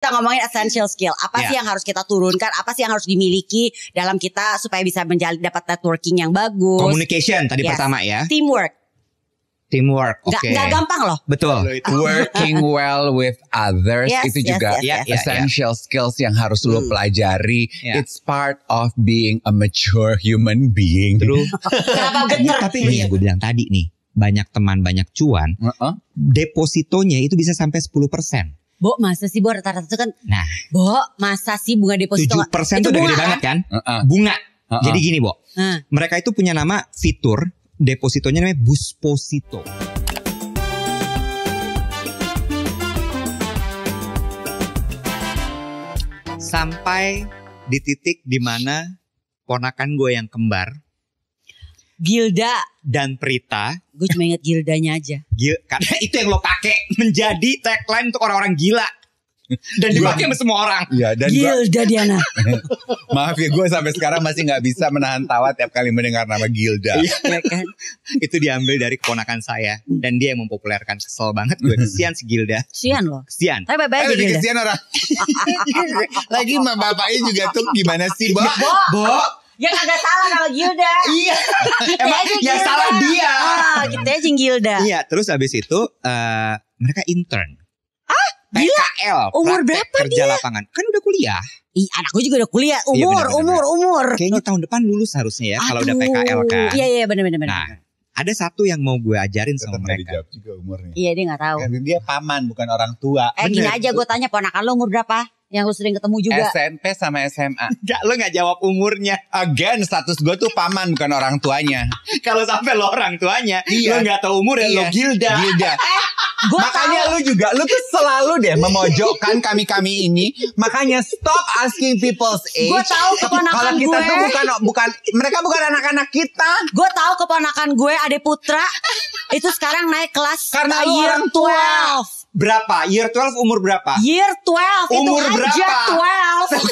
kita ngomongin essential skill. Apa Ya. sih yang harus kita turunkan? Apa sih yang harus dimiliki dalam kita supaya bisa menjalin dapat networking yang bagus? Communication tadi Yes. pertama ya. Teamwork. Teamwork. Oke. Nggak nggak gampang loh. Betul. Working well with others Yes, itu yes, juga yes, yes, yes. essential skills yang harus lo Hmm. pelajari. Ya. It's part of being a mature human being. True. Kenapa geter? Tapi ini yang gue bilang tadi nih, banyak teman banyak cuan, Heeh. depositonya itu bisa sampai 10%. Bo, masa sih Bo rata-rata itu kan Nah, Bo, masa sih bunga deposito 7% nggak- itu udah bunga gede banget kan? Heeh. Bunga. Heeh. Jadi gini, Bo. Nah, Mereka itu punya nama fitur depositonya namanya Busposito. Sampai di titik di mana ponakan gue yang kembar Gilda. dan Prita, Gue cuma inget Gildanya aja. gil- karena itu yang lo pakai menjadi tagline untuk orang-orang gila dan dipakai sama semua orang. Iya dan gua, Gilda Diana. maaf ya gue sampai sekarang masih nggak bisa menahan tawa tiap kali mendengar nama Gilda. Iya. ya kan? itu diambil dari keponakan saya dan dia yang mempopulerkan kesel banget gue kesian si Gilda Sian loh. kesian Tapi baik-baik aja udah Gilda. kesian orang. Lagi mah bapaknya juga tuh gimana sih, Bo? Bo Ya kagak salah nama Gilda. iya Kita emang aja yang Gilda. salah dia Ah, kita aja Gilda. iya terus habis itu eh, mereka intern gila? PKL Umur praktek berapa kerja lapangan kan udah kuliah Ih, anak gue juga udah kuliah. Iya, Umur, bener, bener, umur, umur. kayaknya tahun depan lulus harusnya ya kalau udah. PKL kan Iya, iya benar benar benar. nah ada satu yang mau gue ajarin sama Tetap nggak mereka dijawab juga umurnya. Iya, dia nggak tahu. Kan dia paman bukan orang tua. Eh gini bener. aja gue tanya ponakan lo umur berapa? Yang lu sering ketemu juga. SMP sama SMA. Gak, lo gak jawab umurnya Again, status gue tuh paman bukan orang tuanya. Kalau sampai lo orang tuanya Iya. Lo gak tahu umur ya Iya. Lo Gilda Gilda. Gue Makanya lu juga, lu tuh selalu deh memojokkan kami-kami ini. Makanya stop asking people's age. Gue tahu keponakan Kalau kita gue. tuh bukan bukan mereka bukan anak-anak kita. Gue tahu keponakan gue Ade Putra itu sekarang naik kelas Karena lu orang tua. 12. Berapa? Year 12 umur berapa? Year 12 Umur itu berapa? aja 12.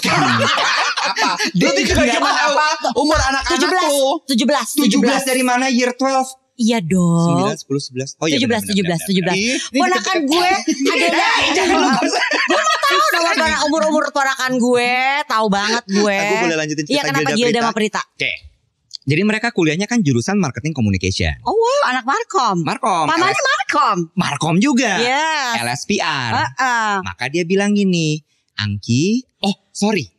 apa? Dia juga tidak nggak tahu. apa umur anak-anak 17 lu. 17 17 dari mana year 12? Iya dong 9, 10, 11 Oh iya 17 benar, benar, 17 benar, benar. 17 Ih, Ponakan gue ada. Gue mau tahu ponakan- umur-umur ponakan gue Tahu banget gue Aku boleh lanjutin Iya cerita kenapa Gilda Gilda Prita? sama Prita Oke Jadi mereka kuliahnya kan jurusan marketing communication. Oh wow anak Markom. Markom Pamannya LS Markom? Markom juga. Yes. LSPR Heeh. Maka dia bilang gini Angki Oh sorry.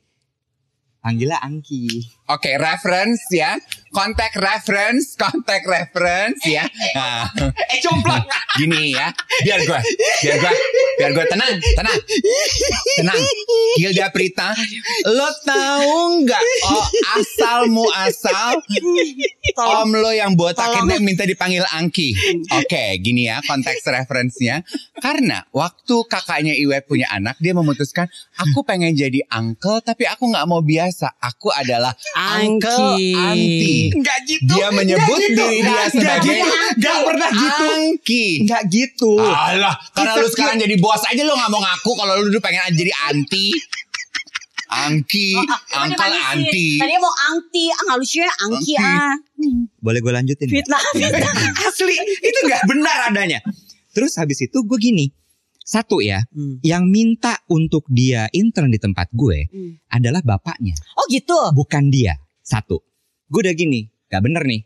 Panggilnya Angki Oke, reference ya. Kontak reference, kontak reference ya. Nah, Eh jomplang gini ya. Biar gue, biar gue, biar gue tenang, tenang. Tenang. Gilda Prita, lo tahu nggak oh, asal muasal om lo yang botak ini minta dipanggil Angki. Oke, gini ya konteks referensinya. Karena waktu kakaknya Iwet punya anak, dia memutuskan aku pengen jadi uncle, tapi aku nggak mau biasa. Aku adalah uncle Angki. Anti. Enggak gitu Dia menyebut Nggak gitu. diri dia Nggak sebagai gitu. Nggak pernah gitu Angki. Enggak gitu Alah, karena It's lu sekarang jadi bos aja lu nggak mau ngaku kalau lu dulu pengen jadi anti. Angki, manis sih. anti. Tadi mau angti, ah nggak lucu ya angki Angki. ah. Boleh gue lanjutin nggak? Fitnah, fitnah. Asli Itu gak benar adanya Terus habis itu gue gini Satu ya Hmm. Yang minta untuk dia intern di tempat gue Hmm. Adalah bapaknya Oh gitu. Bukan dia Satu Gue udah gini Gak bener nih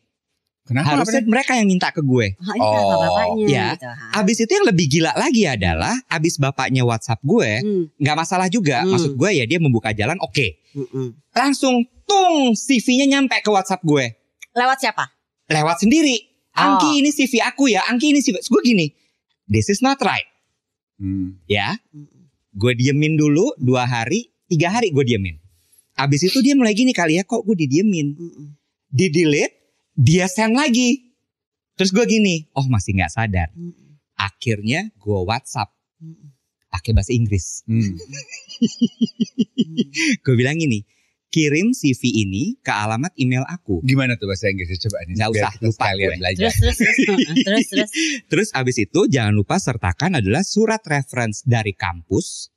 Kenapa? Harusnya mereka yang minta ke gue ini kenapa Oh, bapaknya ya. gitu. Abis itu yang lebih gila lagi adalah Abis bapaknya whatsapp gue Hmm. nggak masalah juga Hmm. Maksud gue ya dia membuka jalan oke Mm-mm. Langsung tung CV-nya nyampe ke whatsapp gue Lewat siapa? Lewat sendiri Oh. Angki ini CV aku ya Angki ini CV Gue gini This is not right Hmm. ya. Gue diemin dulu dua hari tiga hari gue diemin. Abis itu dia mulai gini kali ya kok gue didiemin? Di delete dia send lagi. Terus gue gini oh masih nggak sadar. Akhirnya gue WhatsApp. Pakai bahasa Inggris. Hmm. gue bilang gini kirim CV ini ke alamat email aku Gimana tuh bahasa Inggrisnya coba nih? Nggak biar usah, kita lupa gue. belajar. Terus terus terus terus terus. terus abis itu jangan lupa sertakan adalah surat reference dari kampus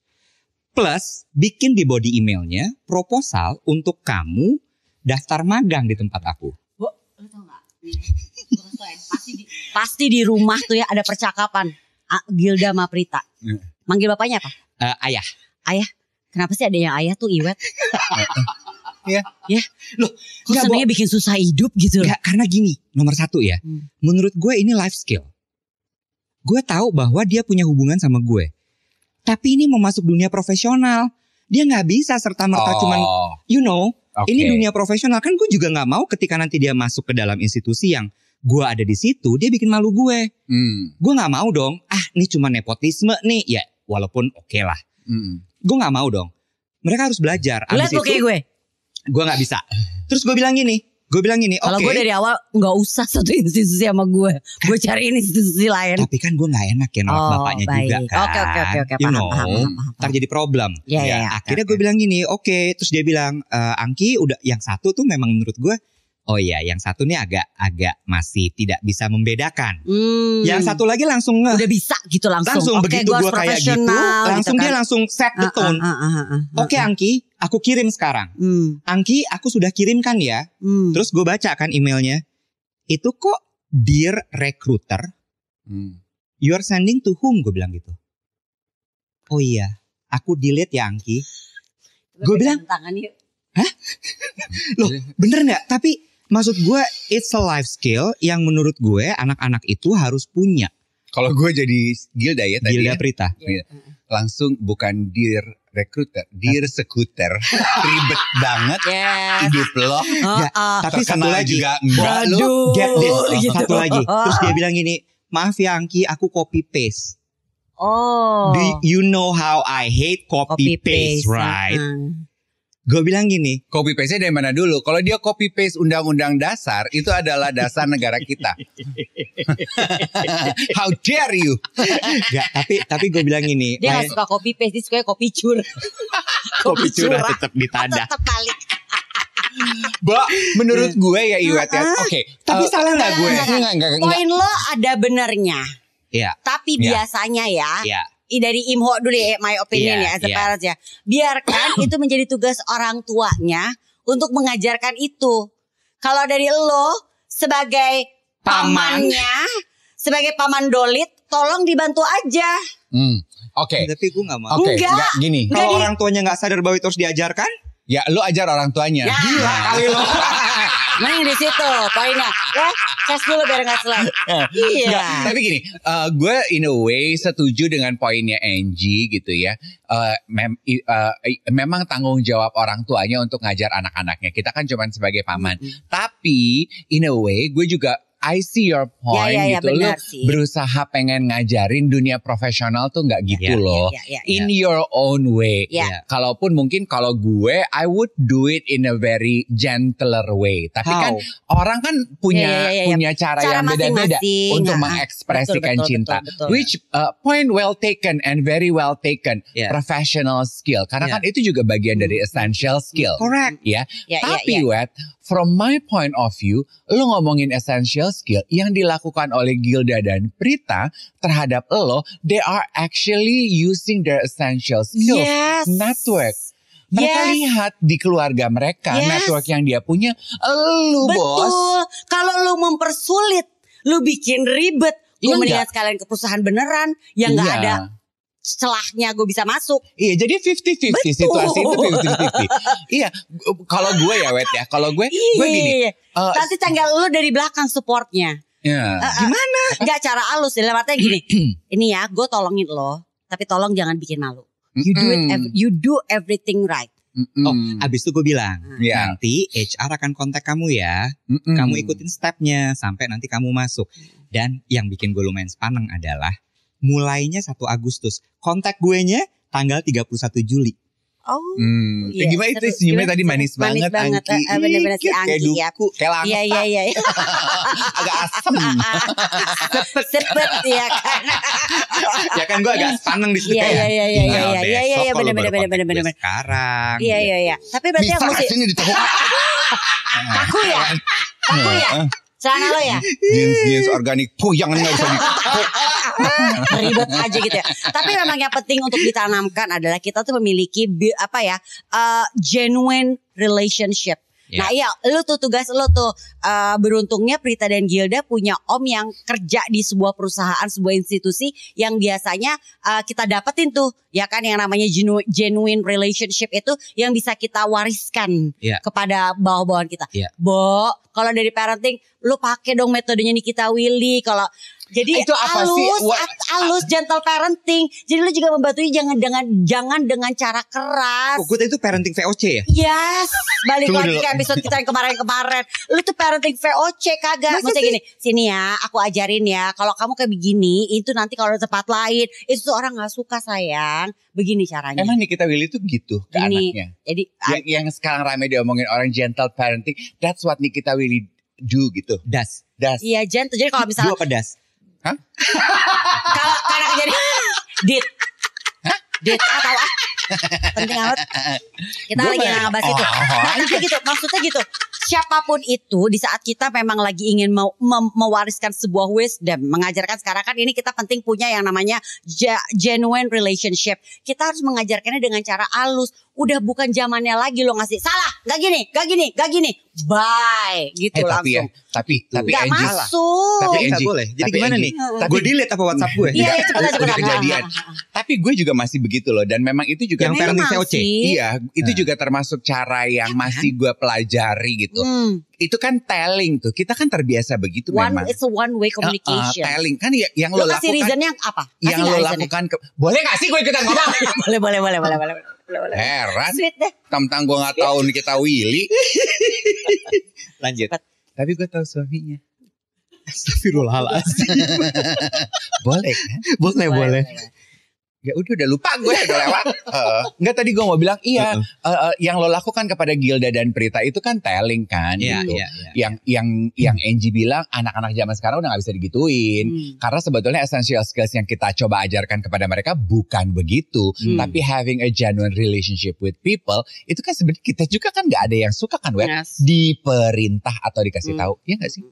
plus bikin di body emailnya proposal untuk kamu daftar magang di tempat aku Bu, lu tau gak? Pasti di, pasti di rumah tuh ya ada percakapan. Ah, Gilda sama Prita. Hmm. Manggil bapaknya apa? Eh, ayah ayah. Kenapa sih ada yang ayah tuh iwet? Iya. Ya. Loh, Kok senangnya bikin susah hidup gitu. Enggak, karena gini, nomor satu ya. Hmm. Menurut gue ini life skill. Gue tahu bahwa dia punya hubungan sama gue. Tapi ini mau masuk dunia profesional. Dia nggak bisa serta merta cuman, Oh, you know, oke. ini dunia profesional kan gue juga nggak mau ketika nanti dia masuk ke dalam institusi yang gue ada di situ, dia bikin malu gue. Hmm, Gue nggak mau dong. Ah, ini cuma nepotisme nih. Ya, walaupun oke lah. hmm. Gue nggak mau dong. Mereka harus belajar. Lihat Abis kayak itu, gue. Gue nggak bisa. Terus gue bilang gini, gue bilang gini. Kalau gue dari awal nggak usah satu institusi sama gue. Gue cariin institusi lain. Tapi kan gue nggak enak ya nolak Oh, bapaknya baik. juga kan. Oke, oke, oke, oke. You Paham, know, paham, paham, paham. ntar jadi problem. Iya, iya, iya. Akhirnya Oke, gue bilang gini, oke. Terus dia bilang, "Eh, Angki udah yang satu tuh memang menurut gue, oh iya, yang satu nih agak agak masih tidak bisa membedakan. Hmm. Yang satu lagi langsung nge, udah bisa gitu langsung. langsung Oke, begitu gue kayak gitu, profesional langsung gitu dia kan. langsung set the Ah, tone. ah, ah, ah, ah, Oke ah. Angki, aku kirim sekarang. Hmm, Angki, aku sudah kirimkan ya. hmm. Terus gue baca kan emailnya. Itu kok dear recruiter, Hmm. you are sending to whom? Gue bilang gitu. Oh iya, aku delete ya Angki. Pegang bilang, tangan yuk. Loh, bener nggak? Tapi maksud gue, it's a life skill yang menurut gue anak-anak itu harus punya. Kalau gue jadi Gilda ya tadi Gilda ya, Prita. langsung bukan dear recruiter, dear skuter. Ribet banget Yes. hidup lo. Oh, Ya. Tapi satu lagi, juga enggak lu. Waduh. get this, gitu. satu lagi. Terus dia bilang gini, maaf ya Angki, aku copy paste. Oh. Do you know how I hate copy, paste, right? Uh-uh. Gue bilang gini, Copy paste dari mana dulu? Kalau dia copy paste undang-undang dasar, itu adalah dasar negara kita. How dare you? Gak, tapi tapi gue bilang gini, Dia main- gak suka kopi paste, dia suka kopi cur. kopi curah tetap ditada. Tetap balik. Mbak, menurut gue ya Iwet ya. Oke. Tapi eh, salah nggak gue? Enggak, enggak, enggak, enggak. Poin lo ada benernya. Iya, Tapi Ya. biasanya ya, iya. I- dari Imho dulu ya, my opinion Iya, ya, as a iya. parent ya. Biarkan itu menjadi tugas orang tuanya untuk mengajarkan itu. Kalau dari lo sebagai Paman. pamannya, sebagai paman dolit, tolong dibantu aja. Hmm, Oke. Tapi gue gak mau. Oke, Enggak. enggak gini. Kalau orang tuanya nggak sadar bahwa itu harus diajarkan, Ya, lu ajar orang tuanya. Ya. Gila kali lo. Mending di situ poinnya. Ya, cas dulu biar nggak selek. Iya. Nggak, tapi gini, eh, gue in a way setuju dengan poinnya Angie gitu ya. Eh, mem- i- memang tanggung jawab orang tuanya untuk ngajar anak-anaknya. Kita kan cuma sebagai paman. Tapi in a way gue juga I see your point Ya, ya, ya, gitu. Lu benar sih. berusaha pengen ngajarin dunia profesional tuh nggak gitu Ya, loh. Ya, ya, ya. In your own way. Ya. Kalaupun mungkin kalau gue, I would do it in a very gentler way. Tapi How? kan orang kan punya Ya, ya, ya, ya. punya cara, Cara yang beda-beda untuk Ah, mengekspresikan betul, betul, cinta. betul, betul. Which uh, point well taken and very well taken. Ya. Professional skill. Karena Ya. kan itu juga bagian dari essential skill. correct. Ya. Ya, ya, Tapi ya. Wet, from my point of view, lo ngomongin essential skill yang dilakukan oleh Gilda dan Prita terhadap lo, they are actually using their essential skills Yes. network. Mereka Yes. lihat di keluarga mereka Yes. network yang dia punya. Lu bos. Betul. Kalau lu mempersulit, lu bikin ribet, gue Iya mendingan sekalian ke perusahaan beneran yang nggak Iya. ada celahnya gue bisa masuk. Iya, jadi 50-50 Betul. situasi itu 50-50. iya, kalau gue ya Wet ya, kalau gue gue gini, Iya. eh, Nanti tinggal lu dari belakang supportnya. ya. Gimana? Gak cara halus. Dalam artinya gini. ini ya, gue tolongin lo. Tapi tolong jangan bikin malu. You do it, you do everything right. Mm-mm. Oh, abis itu gue bilang, Iya. nanti HR akan kontak kamu ya. Mm-mm. Kamu ikutin stepnya sampai nanti kamu masuk. Dan yang bikin gue lumayan sepaneng adalah mulainya 1 Agustus. Kontak gue nya tanggal 31 Juli. Oh. Hmm. Iya, gimana itu senyumnya tadi manis, Manis banget, banget, Angki. eh, bener-bener si Ih, kayak Angki ya. duku, kayak langsa, Iya iya iya. agak asem. Sepet ya kan. ya kan gue agak sepaneng di situ Iya, iya, iya, iya, iya, iya, iya, iya, kalau bener, bener, bener, bener, bener. Sekarang. Iya iya iya. Tapi berarti Bisa yang mesti sini ditekuk. kaku ya. Kaku ya. Celana lo ya. Jeans jeans organik puyang nggak bisa di. Ribet aja gitu ya. Tapi memang yang penting untuk ditanamkan adalah kita tuh memiliki apa ya? uh, genuine relationship. Ya. Nah iya, lu tuh tugas lu tuh eh, beruntungnya Prita dan Gilda punya om yang kerja di sebuah perusahaan, sebuah institusi yang biasanya eh, kita dapetin tuh, ya kan yang namanya genu- genuine relationship itu yang bisa kita wariskan Ya. kepada bawah-bawahan kita. Ya. Bo, kalau dari parenting, lu pakai dong metodenya Nikita Willy. Kalau jadi Itu apa sih? halus, What- at- halus, gentle parenting. Jadi lu juga membantunya jangan dengan jangan dengan cara keras. Oh, gue tadi itu parenting VOC ya? Yes, balik Tunggu lagi dulu. ke episode kita yang kemarin-kemarin. Lu tuh parenting VOC kagak. Maksudnya sih? gini, sini ya, aku ajarin ya. Kalau kamu kayak begini, itu nanti kalau di tempat lain, itu tuh orang nggak suka sayang. Begini caranya. Emang Nikita Willy tuh gitu ke Gini. anaknya. Jadi Yang, yang sekarang rame diomongin orang gentle parenting, that's what Nikita Willy do gitu. Das. Das. iya gentle. Jadi kalau Dua misalnya kalau karena jadi dit, dit ah tahu ah. Penting amat. Kita Gua lagi ngebahas itu. oh, Nah, tapi gitu, maksudnya gitu. Siapa pun itu di saat kita memang lagi ingin mau mem- mewariskan sebuah wisdom, mengajarkan sekarang kan ini kita penting punya yang namanya genuine relationship. Kita harus mengajarkannya dengan cara halus. Udah bukan zamannya lagi lo ngasih salah, gak gini, gak gini, gak gini. Bye, gitu Eh tapi ya, tapi tapi Gak Angie, masuk. Tapi Angie, boleh. Jadi tapi gimana Angie, nih? tapi- Gue delete apa WhatsApp gue? Iya, iya, cepetan, cepetan. kejadian. Tapi gue juga masih begitu loh dan memang itu juga Yang VOC. sih. Iya, itu Nah. juga termasuk cara yang masih gue pelajari gitu. Hmm, Itu kan telling tuh. Kita kan terbiasa begitu one, memang. it's a one way Uh, uh, communication. telling kan ya, yang lo lo, kasih lakukan reasonnya apa? Kasih yang lo lakukan ke, boleh gak sih gue ikutan ngomong boleh, boleh, boleh, boleh, boleh. Heran Sweet deh. tentang gue gak tahu kita Willy Lanjut. tapi gue tahu suaminya Astagfirullahaladzim. boleh kan boleh, boleh. Ya udah udah lupa gue udah lewat nggak tadi gue mau bilang iya Uh-uh. eh, eh, yang lo lakukan kepada Gilda dan Prita itu kan telling kan Iya, gitu. iya, iya. yang yang yang Angie bilang anak-anak zaman sekarang udah gak bisa digituin Hmm. karena sebetulnya essential skills yang kita coba ajarkan kepada mereka bukan begitu Hmm. tapi having a genuine relationship with people itu kan sebenarnya kita juga kan nggak ada yang suka kan Wet Yes. diperintah atau dikasih Hmm. tahu ya nggak sih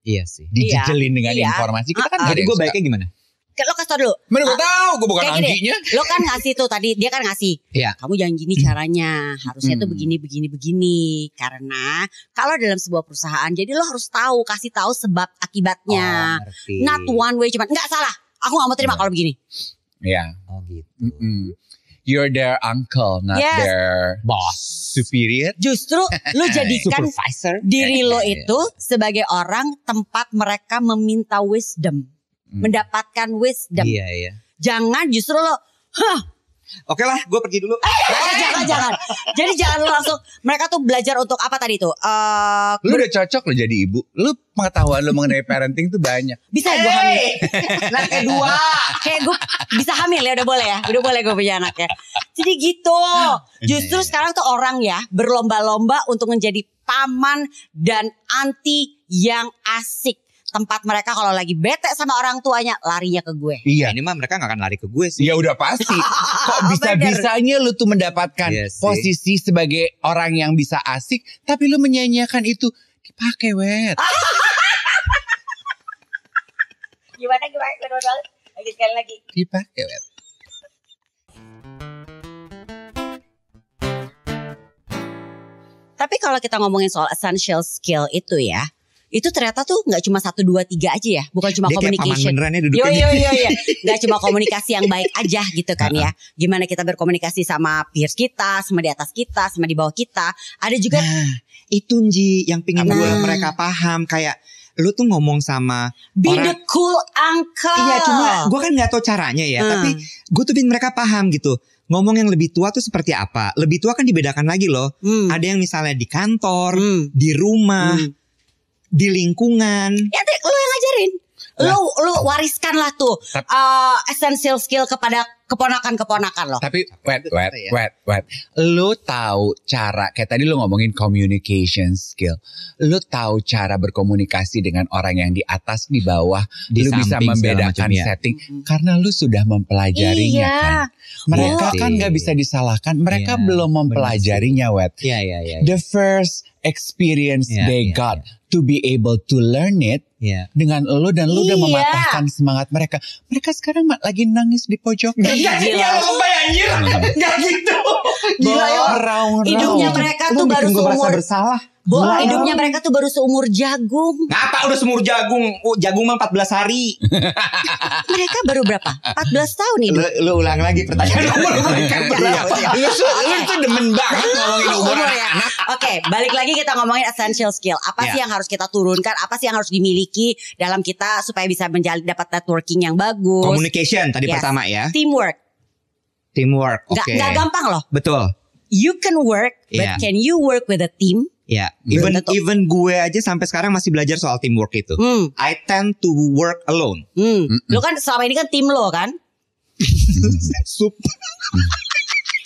Iya sih. dijejelin dengan Iya. informasi kita kan Ah, ada Jadi gue baiknya gimana? Kayak Lo kasih tau dulu. Mana gue tahu, gue bukan angginya. Lo kan ngasih tuh tadi, dia kan ngasih. Iya. Kamu jangan gini caranya. Harusnya tuh Hmm. begini, begini, begini. Karena kalau dalam sebuah perusahaan, jadi lo harus tahu, kasih tahu sebab akibatnya. Oh, ngerti. Not one way cuman. Enggak salah. Aku gak mau terima kalau begini. Ya, Oh gitu. mm-mm. you're their uncle, not Yes. their Boss. superior. Justru lo jadikan Supervisor. diri lo Iya, iya. itu sebagai orang tempat mereka meminta wisdom. Hmm. Mendapatkan wisdom. Iya, iya. Jangan justru lo, hah Oke lah, gue pergi dulu. jangan, jangan, jangan. Jadi jangan lo langsung, mereka tuh belajar untuk apa tadi tuh? Eh, Lu udah cocok lo jadi ibu. Lu pengetahuan lu mengenai parenting tuh banyak. bisa gue hamil. Nah, kedua. Kayak gue bisa hamil ya udah boleh ya. Udah boleh gue punya anak ya. Jadi gitu. Justru sekarang tuh orang ya berlomba-lomba untuk menjadi paman dan anti yang asik. Tempat mereka kalau lagi bete sama orang tuanya larinya ke gue. Iya. Ini mah mereka gak akan lari ke gue sih. Ya udah pasti. Kok bisa-bisanya lu tuh mendapatkan Iya sih. posisi sebagai orang yang bisa asik, tapi lu menyanyiakan itu dipakai wet. Gimana gimana gimana lagi sekali lagi. Dipakai wet. Tapi kalau kita ngomongin soal essential skill itu ya, itu ternyata tuh nggak cuma satu dua tiga aja ya, bukan cuma Dia communication. beneran ya Yo yo yo yo, nggak cuma komunikasi yang baik aja gitu kan ya. Gimana kita berkomunikasi sama peers kita, sama di atas kita, sama di bawah kita. Ada juga Nah, itu Nji yang pingin Nah. gue mereka paham kayak lu tuh ngomong sama be orang- the cool uncle. Iya cuma gue kan nggak tahu caranya ya Hmm. Tapi gue tuh bikin mereka paham gitu Ngomong yang lebih tua tuh seperti apa Lebih tua kan dibedakan lagi loh Hmm. Ada yang misalnya di kantor Hmm. Di rumah Hmm. Di lingkungan Ya lu yang ngajarin. Lu lu wariskan lah tuh Tapi- uh, essential skill kepada keponakan-keponakan lo. Tapi wet, wet, Ya. wet, wet. Lu tahu cara kayak tadi lu ngomongin communication skill. Lu tahu cara berkomunikasi dengan orang yang di atas, di bawah. Di lu bisa samping membedakan ya. setting Mm-mm. karena lu sudah mempelajarinya Iya. kan. Mereka Iya kan nggak bisa disalahkan. Mereka Iya, belum mempelajarinya, wet. Iya iya iya The first experience Iya, they iya, got to be able to learn it Iya dengan lu dan lu udah Iya. mematahkan semangat mereka. Mereka sekarang lagi nangis di pojok. Iya, gila. bayangin. Gak gitu. Gila ya. Raung-raung. hidupnya mereka tuh baru seumur bersalah. Bo, ya. hidupnya mereka tuh baru seumur jagung. Ngapa udah semur jagung? Oh, jagung mah 14 hari. Mereka baru berapa? 14 tahun hidup. lu, lu ulang lagi pertanyaan umur mereka berapa? Lu tuh, lu tuh demen banget ngomongin umur ya. anak. Oke, balik lagi kita ngomongin essential skill. Apa sih Ya. yang harus kita turunkan? Apa sih yang harus dimiliki dalam kita supaya bisa menjalin dapat networking yang bagus? Communication tadi Yes. pertama ya. Teamwork. Teamwork. Oke. Nggak nggak gampang loh. Betul. You can work, but Iya. can you work with a team? Ya, even Betul. even gue aja sampai sekarang masih belajar soal teamwork itu. Hmm, I tend to work alone. hmm. Lo kan selama ini kan tim lo kan? Sup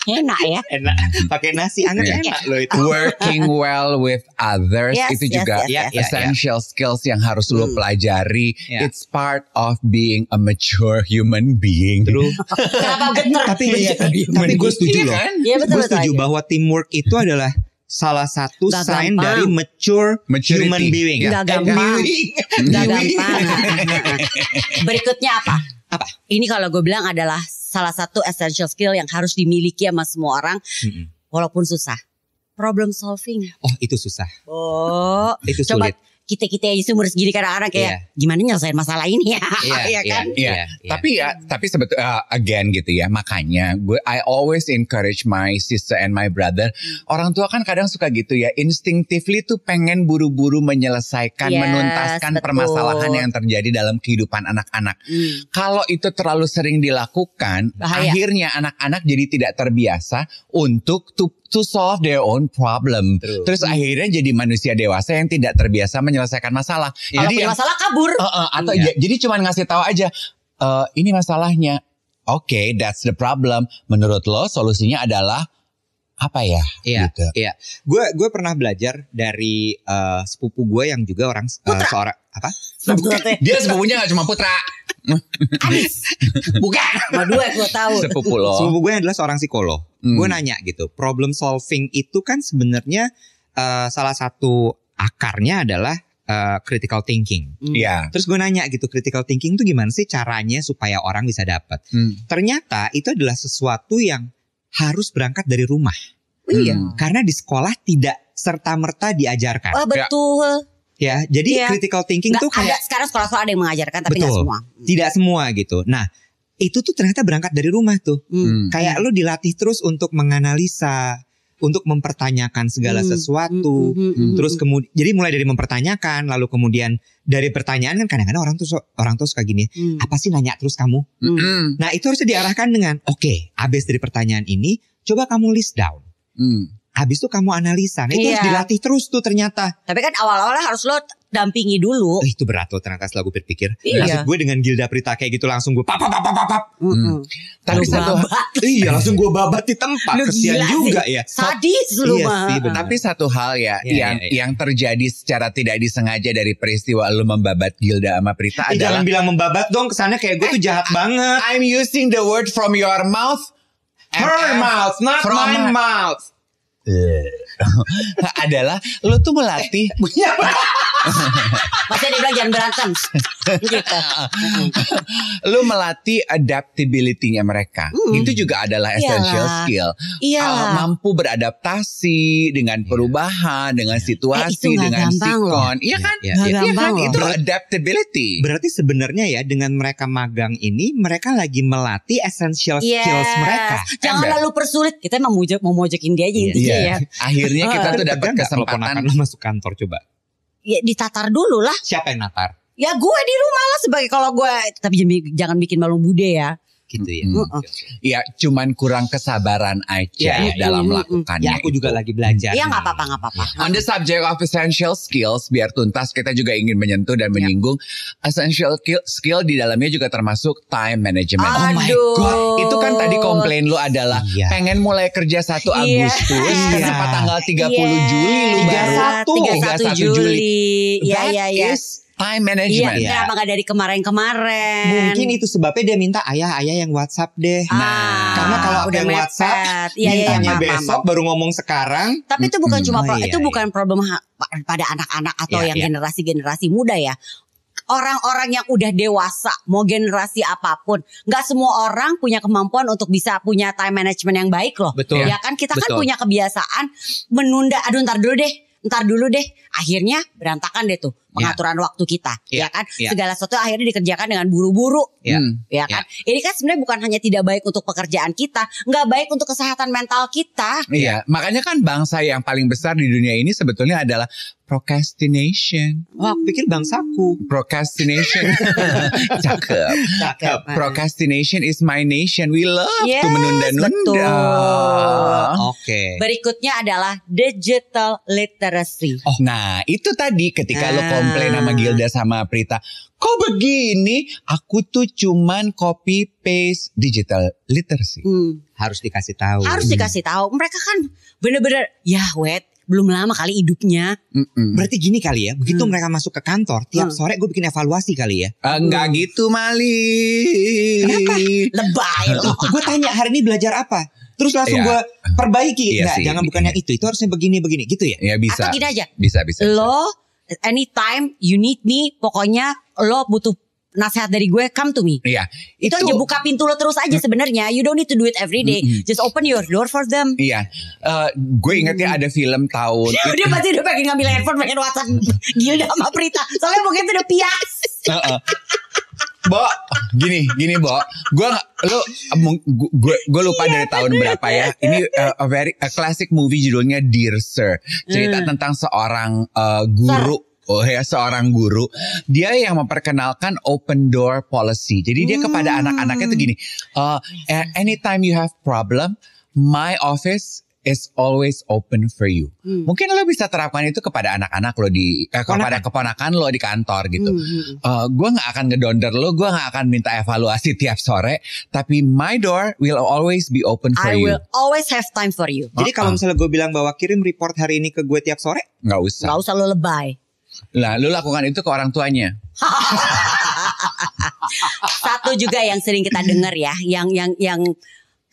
Enak ya. enak, pakai nasi anget Iya. enak loh itu. Working well with others Yes, itu yes, juga yes, yes. essential skills yang harus lo Hmm. pelajari. Ya. It's part of being a mature human being. True. Kenapa geter? tapi Iya, tapi gue setuju Iya loh. kan? Iya betul Gue betul. setuju aja. bahwa teamwork itu adalah salah satu Nggak sign gampang. dari mature Maturity. human being. Ya. Nggak gampang. Nggak gampang. Berikutnya apa? Apa? Ini kalau gue bilang adalah salah satu essential skill yang harus dimiliki sama semua orang, Mm-mm. walaupun susah. Problem solving. Oh itu susah, Oh, itu coba sulit. Kita kita aja umur segini kadang-kadang kayak gimana nyelesain masalah ini ya? Iya kan? Iya, tapi ya, tapi sebetulnya again gitu ya. Makanya gue I always encourage my sister and my brother. Orang tua kan kadang suka gitu ya, instinctively tuh pengen buru-buru menyelesaikan, Yes, menuntaskan betul. permasalahan yang terjadi dalam kehidupan anak-anak. Hmm. Kalau itu terlalu sering dilakukan, Bahaya. akhirnya anak-anak jadi tidak terbiasa untuk to to solve their own problem. True. Terus akhirnya jadi manusia dewasa yang tidak terbiasa menyelesaikan masalah. Kalau Jadi punya yang masalah kabur. Uh, uh, atau Iya. ya- jadi cuma ngasih tahu aja "Eh, ini masalahnya. Oke, that's the problem. Menurut lo solusinya adalah apa ya? Iya, Gitu. iya. Gue gue pernah belajar dari eh, sepupu gue yang juga orang eh, seorang apa? Dia sepupunya gak cuma putra. Anis. Bukan. Sama dua gue tahu. Sepupu lo. Sepupu gue adalah seorang psikolog. Hmm. Gue nanya gitu, problem solving itu kan sebenarnya eh, salah satu akarnya adalah eh, critical thinking. Iya. Terus gue nanya gitu, critical thinking itu gimana sih caranya supaya orang bisa dapat? Hmm. Ternyata itu adalah sesuatu yang harus berangkat dari rumah. Iya. Hmm. Karena di sekolah tidak serta merta diajarkan. Wah betul. Ya, jadi Iya. critical thinking Nggak tuh kayak ada sekarang sekolah-sekolah ada yang mengajarkan tapi Betul. semua. tidak semua gitu. Nah, itu tuh ternyata berangkat dari rumah tuh. Hmm. Kayak lu dilatih terus untuk menganalisa, untuk mempertanyakan segala Hmm. sesuatu. Hmm, hmm, hmm, Terus hmm. kemudian jadi mulai dari mempertanyakan, lalu kemudian dari pertanyaan kan kadang-kadang orang tuh orang tuh suka gini, Hmm. apa sih nanya terus kamu? Hmm. Nah, itu harusnya diarahkan dengan, oke, abis dari pertanyaan ini, coba kamu list down. Hmm. Habis itu kamu analisa. Nah, itu Iya. harus dilatih terus tuh ternyata. Tapi kan awal-awalnya harus lo dampingi dulu. Eh, itu berat loh ternyata setelah gue berpikir. Iya. Maksud gue dengan Gilda Prita kayak gitu langsung gue pap pap pap pap pap. Mm-mm. Tapi Lu satu babat. Iya langsung gue babat di tempat. Lu Kesian gila juga sih. ya. Sadis lu Iya mah. sih, benar. Tapi satu hal ya Iya, yang iya, iya. yang terjadi secara tidak disengaja dari peristiwa lu membabat Gilda sama Prita Eh, adalah jangan bilang membabat dong kesannya kayak gue tuh jahat banget. I'm using the word from your mouth. Her mouth, not From my- mouth. adalah lu tuh melatih. Maksudnya dia bilang jangan berantem. gitu. lu melatih adaptability-nya mereka. Hmm. Itu juga adalah essential Iyalah. skill. Iya. Uh, mampu beradaptasi dengan perubahan, dengan situasi, Eh, dengan sikon. Iya kan? Iya, Nggak Iya gampang kan? loh. Itu adaptability. Berarti sebenarnya ya dengan mereka magang ini mereka lagi melatih essential Yes. skills mereka. Jangan Ember. lalu persulit. Kita mau mojok mau mojokin dia aja intinya ya. Akhirnya kita tuh dapat kesempatan. masuk kantor coba. Ya ditatar dulu lah. Siapa yang natar? Ya gue di rumah lah sebagai kalau gue tapi jangan, jangan bikin malu bude ya. Gitu ya. Hmm. Heeh. Ya cuman kurang kesabaran aja Iya, dalam iya, melakukannya. Ya aku itu. juga lagi belajar. Iya nggak apa-apa nggak apa-apa. On the subject of essential skills, biar tuntas kita juga ingin menyentuh dan menyinggung essential skill, skill di dalamnya juga termasuk time management. Oh my God. itu kan tadi komplain lu adalah Iya. pengen mulai kerja 1 Iya. Agustus, Iya. kenapa tanggal 30 Iya. Juli lu baru 31 31 Juli. Iya iya iya. is time Iya, management. Iya. kenapa nggak dari kemarin-kemarin? Mungkin itu sebabnya dia minta ayah-ayah yang WhatsApp deh. Ah, Karena kalau udah yang mepet. WhatsApp, iya, iya, iya, mintanya maaf, maaf, besok maaf. baru ngomong sekarang. Tapi itu bukan Mm-mm. cuma Oh, iya, itu iya. bukan problem pada anak-anak atau Iya, yang iya. generasi-generasi muda ya. orang-orang yang udah dewasa, mau generasi apa pun, nggak semua orang punya kemampuan untuk bisa punya time management yang baik loh. Betul. Ya kan kita kan Betul. punya kebiasaan menunda, aduh ntar dulu deh, ntar dulu deh. Akhirnya berantakan deh tuh pengaturan waktu kita, Iya, ya kan? iya. Segala sesuatu akhirnya dikerjakan dengan buru-buru. Ya. Hmm. Ya kan, ini kan sebenarnya bukan hanya tidak baik untuk pekerjaan kita, nggak baik untuk kesehatan mental kita. Iya, makanya kan bangsa yang paling besar di dunia ini sebetulnya adalah procrastination. Wah, aku pikir bangsaku. Procrastination. Cakep. Cakep. Procrastination is my nation. We love Yes, to menunda-nunda. Oke. Berikutnya adalah digital literacy. Oh, nah itu tadi ketika lo Ah. komplain sama Gilda sama Prita, kok begini? Aku tuh cuman copy paste digital literacy. Hmm. Harus dikasih tahu. Harus dikasih tahu. Mereka kan bener-bener ya wet belum lama kali hidupnya. Mm-mm. Berarti gini kali ya, begitu Hmm. mereka masuk ke kantor, tiap Hmm. sore gue bikin evaluasi kali ya. Eh, Enggak gitu Mali. Lebay loh. gue tanya hari ini belajar apa? Terus langsung Iya. gue perbaiki. Iya Nggak, sih. jangan bukan yang itu, itu harusnya begini begini gitu ya. Ya bisa. Atau gini aja. Bisa bisa. bisa. Lo anytime you need me, pokoknya lo butuh nasihat dari gue, come to me. Iya. Itu, aja buka pintu lo terus aja sebenarnya. You don't need to do it every day. Mm-mm. Just open your door for them. Iya. Eh, gue ingetnya ada film tahun Dia pasti udah pengen ngambil handphone, pengen WhatsApp Gilda sama Prita. Soalnya mungkin itu udah pias. Heeh. Bo, gini, gini, Bo. Gue, lu, gue, gue lupa dari tahun berapa ya. Ini uh, a very a classic movie judulnya Dear Sir. Cerita Hmm. tentang seorang uh, guru. Oh ya seorang guru dia yang memperkenalkan open door policy. Jadi dia kepada Hmm. anak-anaknya tuh gini, uh, anytime you have problem, my office is always open for you. Hmm. Mungkin lo bisa terapkan itu kepada anak-anak lo di eh, kepada keponakan lo di kantor gitu. Hmm, hmm. Eh, gue nggak akan ngedonder lo, gue nggak akan minta evaluasi tiap sore, tapi my door will always be open for I you. will always have time for you. Jadi kalau Uh-uh. misalnya gue bilang bahwa kirim report hari ini ke gue tiap sore, Nggak usah. Gak usah lo lebay. Lah, lu lakukan itu ke orang tuanya. Satu juga yang sering kita dengar ya, yang yang yang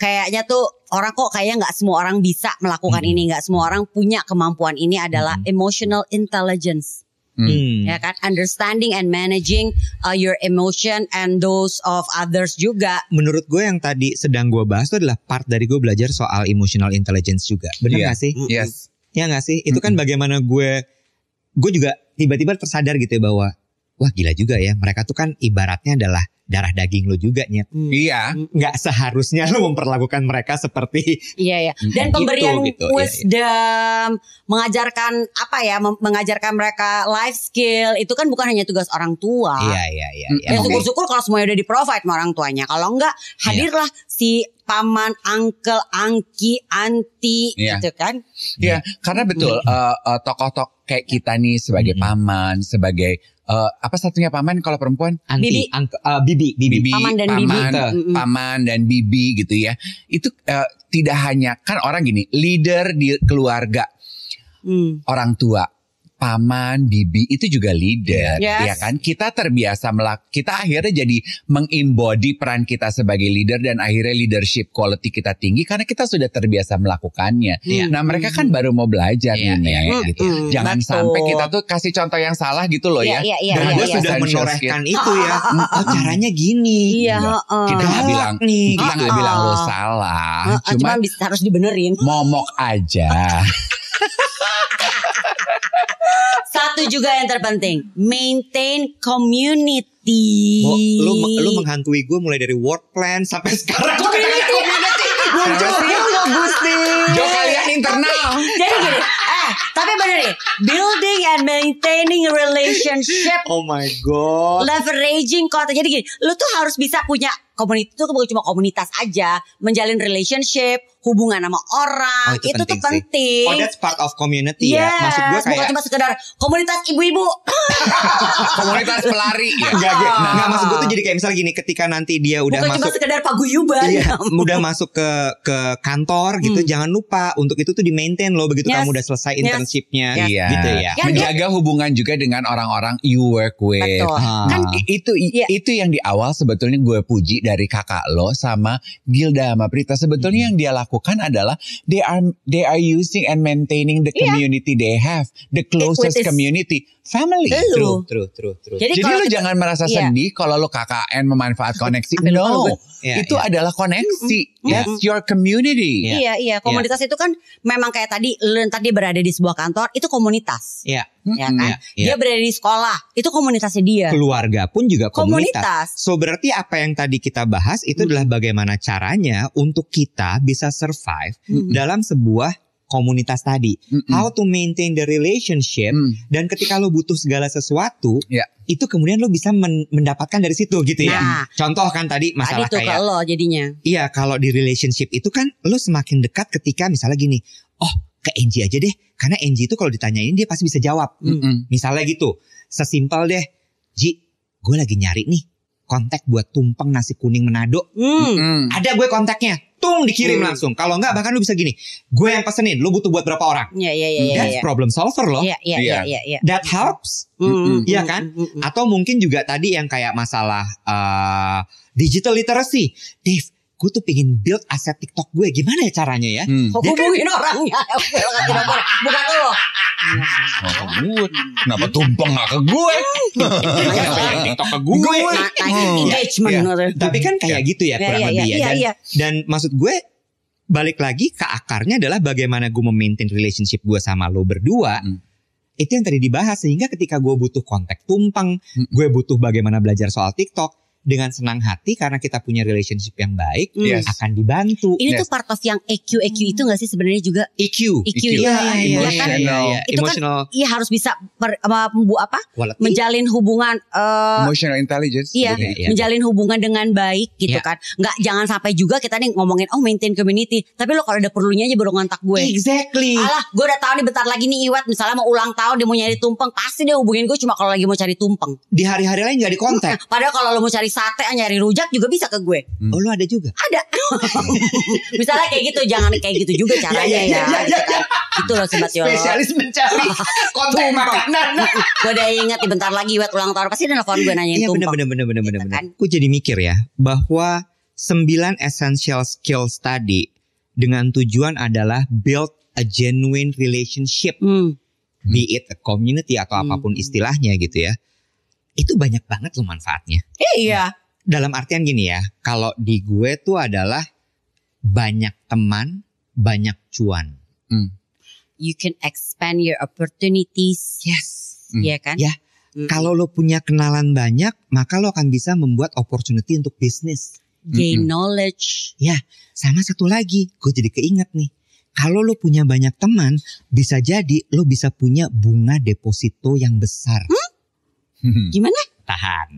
kayaknya tuh orang kok kayaknya nggak semua orang bisa melakukan Hmm. ini, nggak semua orang punya kemampuan ini adalah emotional intelligence. Hmm. Ya kan, understanding and managing uh, your emotion and those of others juga. menurut gue yang tadi sedang gue bahas itu adalah part dari gue belajar soal emotional intelligence juga. Benar Iya. gak sih? Yes. Ya gak sih? Itu kan bagaimana gue, gue juga tiba-tiba tersadar gitu ya bahwa, wah gila juga ya. Mereka tuh kan ibaratnya adalah darah daging lo juga nyet. Hmm. Iya. Nggak seharusnya lo memperlakukan mereka seperti Iya ya. Dan Gitu, pemberian gitu, iya, wisdom, mengajarkan apa ya, mengajarkan mereka life skill itu kan bukan hanya tugas orang tua. Iya iya iya. Mm, iya. Ya syukur-syukur kalau semuanya udah di provide sama orang tuanya. Kalau enggak hadirlah si paman, uncle, angki, anti Iya. gitu kan. Iya, karena betul eh, eh, tokoh-tokoh kayak kita nih sebagai Mm-mm. paman, sebagai eh, apa satunya paman kalau perempuan? Anti, Bibi. angk- eh, bibi, bibi. Bibi, Paman dan bibi. paman, paman dan bibi gitu ya. Itu eh, tidak hanya kan orang gini, leader di keluarga Hmm. orang tua, paman, bibi itu juga leader, Yes. ya kan? Kita terbiasa melak, kita akhirnya jadi mengembody peran kita sebagai leader dan akhirnya leadership quality kita tinggi karena kita sudah terbiasa melakukannya. Iya. Nah mereka kan baru mau belajar Iya, nih, iya, Nek, iya. gitu. Mm, Jangan betul. sampai kita tuh kasih contoh yang salah gitu loh Iya, ya. iya, iya, Dan iya, gue iya. sudah Essential menorehkan itu ya. Oh caranya gini. Iya, Iya. heeh. Kita nggak bilang, nih, kita nggak bilang lo Ah. salah, Heeh, cuma cuman bisa harus dibenerin. momok aja. Satu juga yang terpenting, maintain community. Bo, lu, lu menghantui gue mulai dari work plan sampai sekarang. Community. Muncul bagus nih. Jo kalian internal. Jadi gini, eh tapi bener nih, building and maintaining relationship, Oh my god. leveraging kota. Jadi gini, lu tuh harus bisa punya komunitas itu bukan cuma komunitas aja, menjalin relationship, hubungan sama orang, Oh, itu itu, tuh penting penting. Oh that's part of community ya. Yes, Maksud gue bukan kayak cuma sekedar komunitas ibu-ibu. Komunitas pelari ya. Enggak, enggak, Ah. enggak, maksud gue tuh jadi kayak misal gini ketika nanti dia udah bukan cuma masuk sekedar paguyuban. Iya, udah masuk ke ke kantor gitu, Hmm. jangan lupa untuk itu tuh di maintain loh begitu Yes. kamu udah selesai Yes. internshipnya, Iya. gitu ya. Ya, Menjaga hubungan juga dengan orang-orang you work with. Betul. Ah. Kan I- itu Iya. itu yang di awal sebetulnya gue puji dari kakak lo sama Gilda sama Prita sebetulnya Hmm. yang dia lakukan lakukan adalah they are they are using and maintaining the Iya. community they have, the closest community, family. True, true, true, true. Jadi, Jadi lo kita- jangan merasa iya. sedih kalau lo KKN memanfaat koneksi. Lo no. Iya, itu iya. adalah koneksi. Mm-mm. That's your community. Iya. Iya iya komunitas itu kan memang kayak tadi lu tadi berada di sebuah kantor itu komunitas Iya. Ya kan Iya, dia berada di sekolah itu komunitasnya dia Keluarga pun juga komunitas. komunitas So berarti apa yang tadi kita bahas itu Hmm. adalah bagaimana caranya untuk kita bisa survive Hmm. dalam sebuah komunitas tadi. Mm-mm. How to maintain the relationship Mm. dan ketika lo butuh segala sesuatu, Ya. itu kemudian lo bisa men- mendapatkan dari situ gitu ya. Nah. Contoh kan tadi tadi masalah tuh kayak kalau jadinya Iya, kalau di relationship itu kan lo semakin dekat ketika misalnya gini, oh ke Angie aja deh, karena Angie itu kalau ditanyain dia pasti bisa jawab. Mm-mm. Misalnya gitu, sesimpel deh, Ji, gue lagi nyari nih kontak buat tumpeng nasi kuning Manado. hmm. Mm. Ada gue kontaknya, tung dikirim Hmm. langsung. Kalau enggak bahkan lu bisa gini, gue yang pesenin, lu butuh buat berapa orang? Iya iya iya iya. That's iya. problem solver loh. Iya iya iya Iya. iya iya. That helps. Mm, Iya mm, kan? mm, mm, mm. Atau mungkin juga tadi yang kayak masalah uh, digital literacy. Dave, gue tuh pengen build aset TikTok gue. Gimana ya caranya ya? Mm. Kok Dia kan- hubungin orangnya? Bukan tidak boleh. Bukan lo. Oh, ke gue. Kenapa tumpeng gak ke gue? Kenapa yang TikTok ke gue? Gue. Nah, nah, Hmm. engagement. Iya. Tapi kan kayak gitu ya Iya, kurang iya, lebih iya, ya. Dan, iya, dan maksud gue balik lagi ke akarnya adalah bagaimana gue memaintain relationship gue sama lo berdua. Hmm. Itu yang tadi dibahas sehingga ketika gue butuh kontak tumpeng, Hmm. gue butuh bagaimana belajar soal TikTok dengan senang hati karena kita punya relationship yang baik. Yes. akan dibantu. Ini Yes. tuh part of yang EQ EQ itu gak sih sebenarnya juga EQ. EQ, EQ. ya, Iya, ya, iya, kan? iya. Itu kan emotional Iya harus bisa per, apa, membu- apa quality. menjalin hubungan eh, Emotional intelligence. Iya, Iya, iya. menjalin hubungan dengan baik gitu Iya. kan. Nggak jangan sampai juga kita nih ngomongin oh maintain community, tapi lo kalau ada perlunya aja baru ngontak gue. Exactly. Alah, gue udah tahu nih bentar lagi nih Iwat misalnya mau ulang tahun dia mau nyari tumpeng, pasti dia hubungin gue cuma kalau lagi mau cari tumpeng. Di hari-hari lain gak dikontak. Padahal kalau lo mau cari sate, nyari rujak juga bisa ke gue. Oh lu ada juga. Ada. misalnya kayak gitu, jangan kayak gitu juga caranya ya. iya, iya, gitu kan. Itu loh sobat Yolo. mencari kontak makanan. Gue udah inget bentar lagi Iwat ulang tahun pasti nelfon gue nanyain Iya bener tumpeng. bener bener bener bener Gitu bener. kan. Aku jadi mikir ya bahwa sembilan essential skills tadi dengan tujuan adalah build a genuine relationship, Hmm. be it a community atau Hmm. apa pun istilahnya gitu ya. Itu banyak banget loh manfaatnya. Iya. Dalam artian gini ya, kalau di gue tuh adalah banyak teman, banyak cuan. You can expand your opportunities. Yes. Hmm. Iya kan? Ya, Mm. Kalau lo punya kenalan banyak, maka lo akan bisa membuat opportunity untuk bisnis. gain Mm-mm. knowledge. Sama satu lagi, gue jadi keinget nih. Kalau lo punya banyak teman, bisa jadi lo bisa punya bunga deposito yang besar. Gimana? Tahan.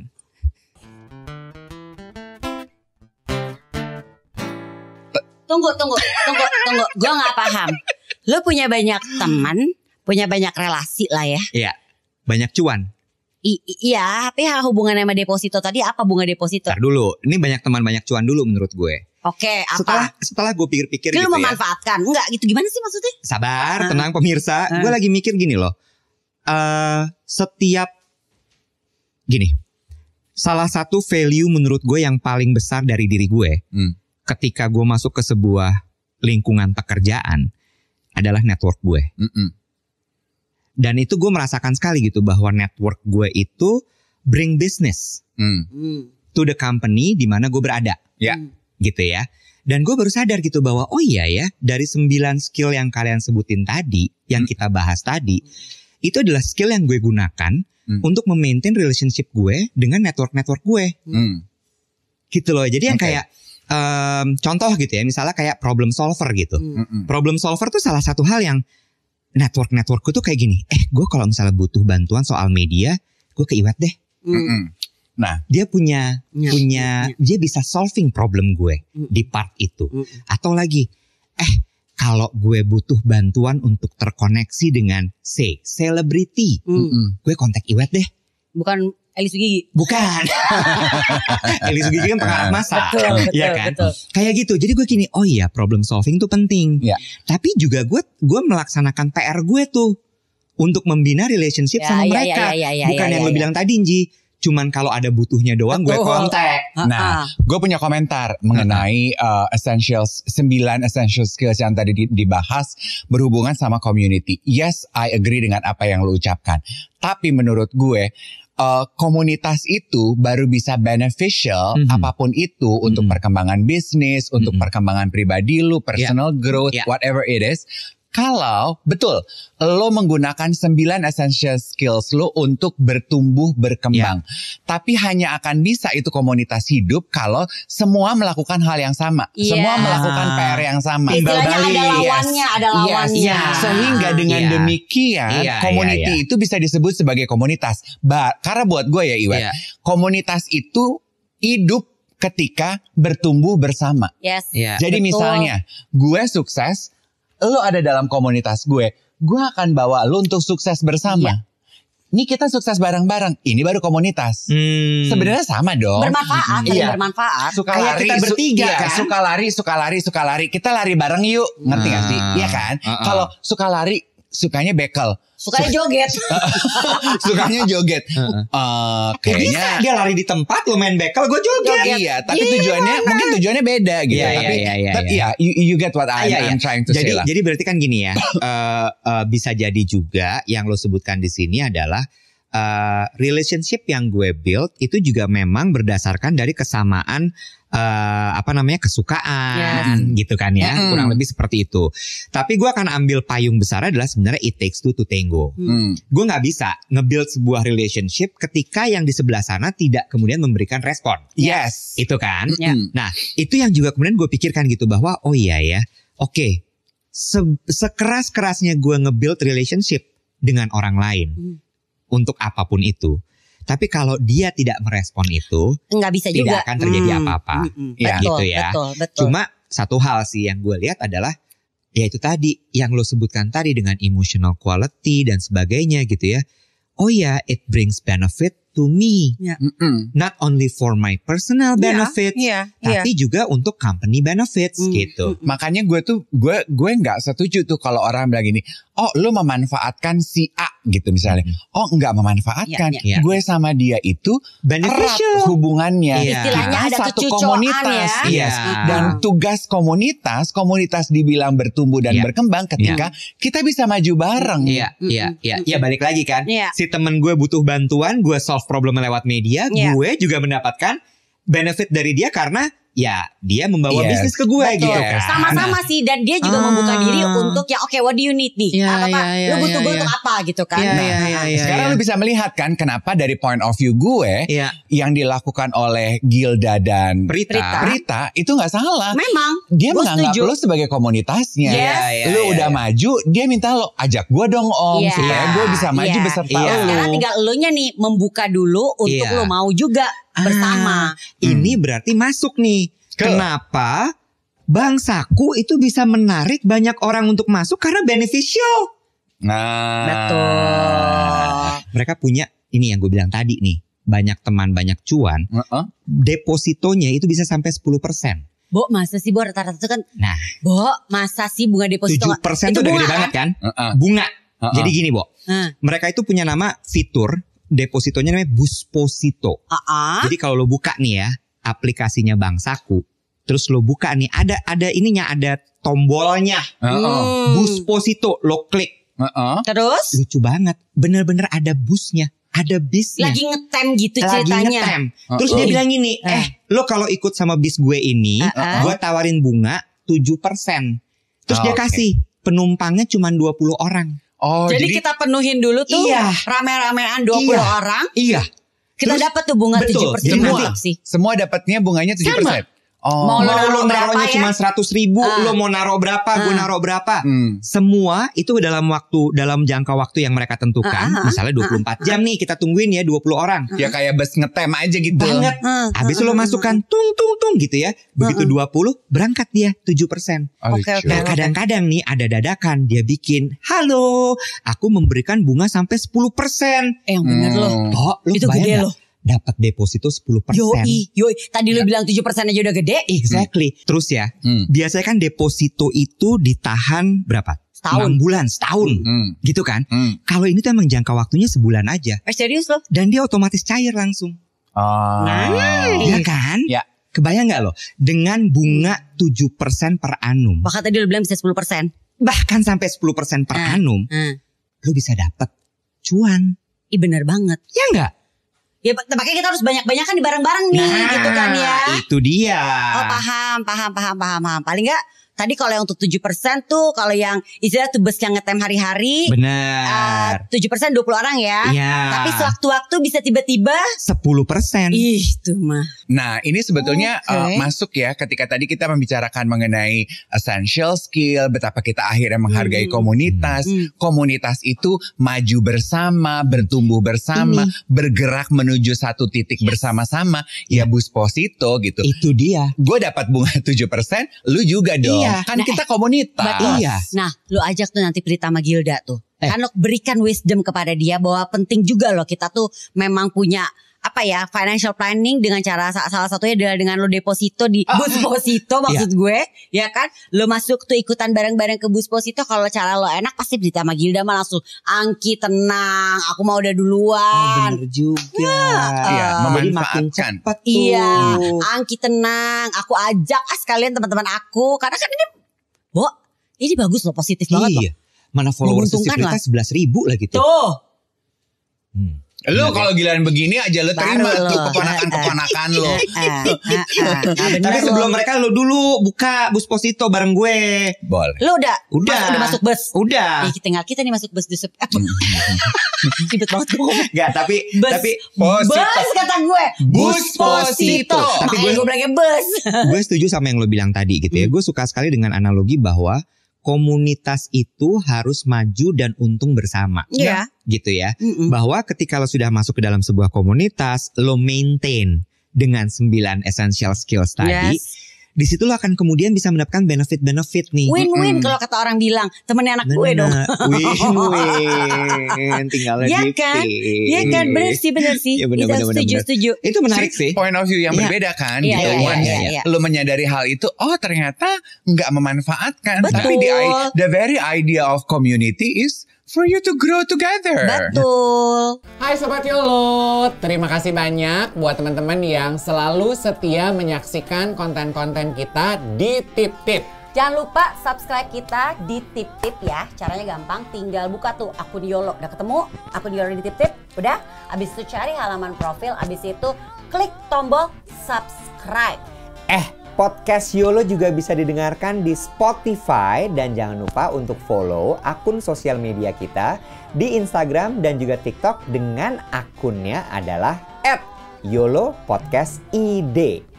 Tunggu, tunggu, tunggu, tunggu. Gue nggak paham. Lo punya banyak teman, punya banyak relasi lah ya. Iya, banyak cuan. I- iya, tapi ya hubungannya sama deposito tadi apa bunga deposito? Ntar dulu, ini banyak teman banyak cuan dulu menurut gue. Oke, Setelah apa? setelah gue pikir-pikir gitu ya. memanfaatkan? Enggak gitu. Gimana sih maksudnya? Sabar, Ah. tenang pemirsa. Ah. Gue lagi mikir gini loh. eh setiap gini, salah satu value menurut gue yang paling besar dari diri gue, Hmm. ketika gue masuk ke sebuah lingkungan pekerjaan adalah network gue. Mm-mm. Dan itu gue merasakan sekali gitu bahwa network gue itu bring business Mm. Hmm. to the company di mana gue berada. Ya. Hmm. gitu ya. Dan gue baru sadar gitu bahwa oh iya ya dari sembilan skill yang kalian sebutin tadi, yang Hmm. kita bahas tadi, itu adalah skill yang gue gunakan Hmm. untuk memaintain relationship gue dengan network-network gue, Mm. gitu loh. Jadi yang Oke. kayak em, contoh gitu ya, misalnya kayak problem solver gitu. Hmm. Mm-mm. Problem solver tuh salah satu hal yang network-networkku tuh kayak gini. Eh, gue kalau misalnya butuh bantuan soal media, gue ke Iwat deh. Hmm. Mm-mm. Dia punya Ya, punya ya, dia bisa solving problem gue Hmm. di part itu. Hmm. Atau lagi, eh kalau gue butuh bantuan untuk terkoneksi dengan say selebriti, Hmm. Mm-mm. gue kontak Iwet deh. Bukan Elis Gigi. Bukan. Elis Gigi kan pengarah masa. Betul, betul, Iya kan? betul. Kayak gitu. Jadi gue gini, oh iya problem solving tuh penting. Iya. Tapi juga gue gue melaksanakan PR gue tuh untuk membina relationship Ya, sama ya, mereka. ya, ya, ya, Bukan ya, yang ya, lo ya. bilang tadi, Nji. Cuman kalau ada butuhnya doang gue kontak. Nah, gue punya komentar mengenai uh, essentials 9 essential skills yang tadi di- dibahas berhubungan sama community. Yes, I agree dengan apa yang lu ucapkan. Tapi menurut gue uh, komunitas itu baru bisa beneficial Mhm. apa pun itu untuk Mhm. perkembangan bisnis, untuk Mhm. perkembangan pribadi lu, personal growth, Yeah. whatever it is. Kalau betul lo menggunakan 9 essential skills lo untuk bertumbuh berkembang. Tapi hanya akan bisa itu komunitas hidup kalau semua melakukan hal yang sama. Iya. Semua melakukan PR yang sama. Timbal ada lawannya, ada Yes. lawannya. Yes. Sehingga dengan Iya. demikian Iya, community iya, iya. itu bisa disebut sebagai komunitas. Ba karena buat gue ya Iwan, Iya. komunitas itu hidup ketika bertumbuh bersama. Yes. Iya. Jadi Betul. misalnya gue sukses, lo ada dalam komunitas gue, gue akan bawa lo untuk sukses bersama. Ini kita sukses bareng-bareng. Ini baru komunitas. Hmm. Sebenarnya sama dong. Bermanfaat, Iya. bermanfaat. Suka Kayak lari, kita su- bertiga, iya, kan? Suka lari, suka lari, suka lari. Kita lari bareng yuk. Ngerti gak sih? Ah. Iya kan? Ah, ah. Kalau suka lari, sukanya bekel. Sukanya joget. sukanya joget. Heeh. Eh, Ya bisa kayaknya dia lari di tempat lo main bekel gue joget. Iya, tapi tujuannya mungkin tujuannya beda gitu. Iya, iya, tapi iya, iya, tapi iya. ya, you, you get what I'm, Ah, iya, iya. I'm trying to jadi say lah. jadi berarti kan gini ya eh, eh, bisa jadi juga yang lo sebutkan di sini adalah eh, relationship yang gue build itu juga memang berdasarkan dari kesamaan eh, apa namanya kesukaan gitu kan ya Mm-mm. kurang lebih seperti itu tapi gue akan ambil payung besar adalah sebenarnya it takes two to tango Hmm. gue nggak bisa nge-build sebuah relationship ketika yang di sebelah sana tidak kemudian memberikan respon Yes. itu kan. Mm. Nah, itu yang juga kemudian gue pikirkan gitu bahwa oh iya ya, oke, se- sekeras-kerasnya gue nge-build relationship dengan orang lain Hmm. untuk apa pun itu. Tapi kalau dia tidak merespon itu, Nggak bisa Tidak juga. akan terjadi Hmm, apa-apa. hmm, hmm. Ya. Betul, Gitu ya. betul, betul. cuma satu hal sih yang gue lihat adalah ya itu tadi yang lo sebutkan tadi dengan emotional quality dan sebagainya gitu ya. Oh ya, it brings benefit to me, Mm-mm. not only for my personal benefit, Iya, iya. tapi juga untuk company benefits Hmm, gitu. Makanya gue tuh gue gue nggak setuju tuh kalau orang bilang gini, oh lu memanfaatkan si A gitu misalnya. Oh nggak memanfaatkan. Iya, iya. Gue sama dia itu erat Beneficial. hubungannya. Iya. Istilahnya ada satu kecucoan komunitas. ya. Yes. Iya. Dan tugas komunitas, komunitas dibilang bertumbuh dan Iya. berkembang ketika kita bisa maju bareng. Iya, iya, iya. Ya balik lagi kan. Iya. Si temen gue butuh bantuan, gue solve problemnya lewat media, Iya. gue juga mendapatkan benefit dari dia karena ya dia membawa Yes. bisnis ke gue Betul. gitu kan. Sama-sama sih dan dia juga Ah. membuka diri untuk ya oke what do you need nih? Iya, apa apa? iya, iya, lu butuh iya, gue iya. untuk apa gitu kan? Iya, Nah, iya, iya, iya. Sekarang lu bisa melihat kan kenapa dari point of view gue Iya. yang dilakukan oleh Gilda dan Prita. Prita. Prita itu nggak salah. Memang Dia Gua menganggap setuju. lu sebagai komunitasnya. Yes. Iya, iya, lu iya, udah iya. maju, dia minta lo ajak gue dong om Iya. supaya gue bisa maju Iya. beserta Iya. lu. Sekarang tinggal elunya nih membuka dulu untuk Iya. lu mau juga bersama. Ini berarti masuk nih. Ke- Kenapa Bang Saku itu bisa menarik banyak orang untuk masuk karena beneficial. Nah, Betul. Mereka punya ini yang gue bilang tadi nih. Banyak teman, banyak cuan. Heeh. Depositonya itu bisa sampai 10%. Bo, masa sih Bo rata-rata itu kan Nah, Bo, masa sih bunga deposito 7% Itu itu udah bunga gede kan? banget kan? Heeh. Bunga. Heeh. Jadi gini, Bo. Nah, Mereka itu punya nama fitur depositonya namanya Busposito. ah, ah. Jadi kalau lo buka nih ya aplikasinya Bank Saku, terus lo buka nih ada ada ininya ada tombolnya Heeh. Hmm. Busposito, lo klik. Heeh. Terus Lucu banget. Bener-bener ada busnya, ada bisnya. lagi ngetem gitu Lagi ceritanya. ngetem. Terus dia bilang gini, Eh. eh lo kalau ikut sama bis gue ini, Uh-uh. gue tawarin bunga 7%. Terus Oh, dia oke. kasih penumpangnya cuma 20 orang. Oh, jadi, jadi, kita penuhin dulu tuh Iya. rame-ramean 20 Iya. orang. Iya. Kita dapat tuh bunga betul, 7% jadi semua. nanti sih. semua dapatnya bunganya 7%. Oh. Mau Mau lo naruhnya ya? cuma 100 ribu, Ah. lo mau naruh berapa, gue Ah. naruh berapa. Hmm. Semua itu dalam waktu dalam jangka waktu yang mereka tentukan. Ah, ah, ah. Misalnya 24 jam nih kita tungguin ya 20 orang. Ya kayak bus ngetem aja gitu. Banget. Hmm, Habis itu hmm, lo masukkan tung tung tung gitu ya. Begitu Hmm. 20 berangkat dia 7%. Oh, Oke, lucu. oke. Nah kadang-kadang nih ada dadakan dia bikin Halo aku memberikan bunga sampai 10% Eh yang bener Hmm. loh. Oh lu Itu gede loh. Dapat deposito 10%. Yoi, yoi. Tadi lu bilang 7% aja udah gede. Exactly. Terus ya, Hmm. biasanya kan deposito itu ditahan berapa? Setahun. 6 bulan, setahun. Hmm. Gitu kan? Hmm. Kalau ini tuh emang jangka waktunya sebulan aja. Eh serius lo? Dan dia otomatis cair langsung. Oh. Nice. Ya kan? Ya. Kebayang nggak loh? Dengan bunga 7% per annum. Bahkan tadi lu bilang bisa 10%. Bahkan sampai 10% per Ah. annum. Hmm. Lu bisa dapat cuan. Ih bener banget. Ya nggak? Ya makanya kita harus banyak-banyak kan di barang-barang nih gitu kan ya. Itu dia. Oh paham, paham, paham, paham, paham. Paling enggak tadi kalau yang untuk 7% tuh kalau yang istilah tuh bus yang ngetem hari-hari eh, Benar. tujuh persen 20 orang ya. Iya. Tapi sewaktu-waktu bisa tiba-tiba 10%. ih tuh mah. Nah, ini sebetulnya Oke. uh, masuk ya ketika tadi kita membicarakan mengenai essential skill, betapa kita akhirnya menghargai Hmm. komunitas. Hmm. Komunitas itu maju bersama, bertumbuh bersama, bergerak menuju satu titik bersama-sama. Ya bus posito gitu. Itu dia. Gue dapat bunga 7%, lu juga dong. Iya. Kan Nah, kita komunitas. Betul. Iya. Nah, lu ajak tuh nanti Prita sama Gilda tuh. Eh. Kan lo berikan wisdom kepada dia bahwa penting juga loh kita tuh memang punya apa ya financial planning dengan cara sa- salah satunya adalah dengan lo deposito di Ah. bus posito maksud gue ya kan lo masuk tuh ikutan bareng-bareng ke bus posito kalau cara lo enak pasti Prita sama Gilda mah langsung angki tenang aku mau udah duluan bener juga. Iya, Ah. Jadi makin memanfaatkan. cepet tuh. Iya, Angki tenang. Aku ajak ah sekalian teman-teman aku karena kan ini, Bo, ini bagus loh, positif banget loh. Iya. Mana followers lah. 11 ribu lah gitu. Tuh, Hmm. Lu kalau giliran begini aja lu terima Baru tuh keponakan-keponakan lo. Ah, ah, ah. Nah, bener Tapi sebelum mereka lo dulu buka bus posito bareng gue. Boleh. Lo udah, Udah. masuk, udah masuk bus. Udah. Ih, tinggal kita nih masuk bus di sep- Ribet banget gue. Enggak, tapi Bus. tapi Posito. Bus kata gue. Bus posito. Tapi Makanya gue- gue bilangnya bus. gue setuju sama yang lo bilang tadi gitu ya. Hmm. Gue suka sekali dengan analogi bahwa komunitas itu harus maju dan untung bersama. Iya. Gitu ya. Mm-mm. Bahwa ketika lo sudah masuk ke dalam sebuah komunitas, lo maintain dengan 9 essential skills tadi, Yes. Di situ lo akan kemudian bisa mendapatkan benefit-benefit nih. Win-win Mm-mm. kalau kata orang bilang. Temennya anak gue dong. Win-win. Tinggal Iya kan? Iya kan, bener sih, bener sih. Iya, bener, Itu bener, setuju, bener. setuju. Itu menarik sih. Point of view yang Iya. berbeda kan. Iya, gitu. iya, Once iya, iya. Lu menyadari hal itu, oh ternyata nggak memanfaatkan. Betul. Tapi the, the very idea of community is for you to grow together. Betul. Hai Sobat Yolo, terima kasih banyak buat teman-teman yang selalu setia menyaksikan konten-konten kita di Tip Tip. Jangan lupa subscribe kita di Tip Tip ya. Caranya gampang, tinggal buka tuh akun Yolo. Udah ketemu akun Yolo di Tip Tip? Udah? Abis itu cari halaman profil, abis itu klik tombol subscribe. Eh, podcast YOLO juga bisa didengarkan di Spotify dan jangan lupa untuk follow akun sosial media kita di Instagram dan juga TikTok dengan akunnya adalah @YOLO Podcast ID.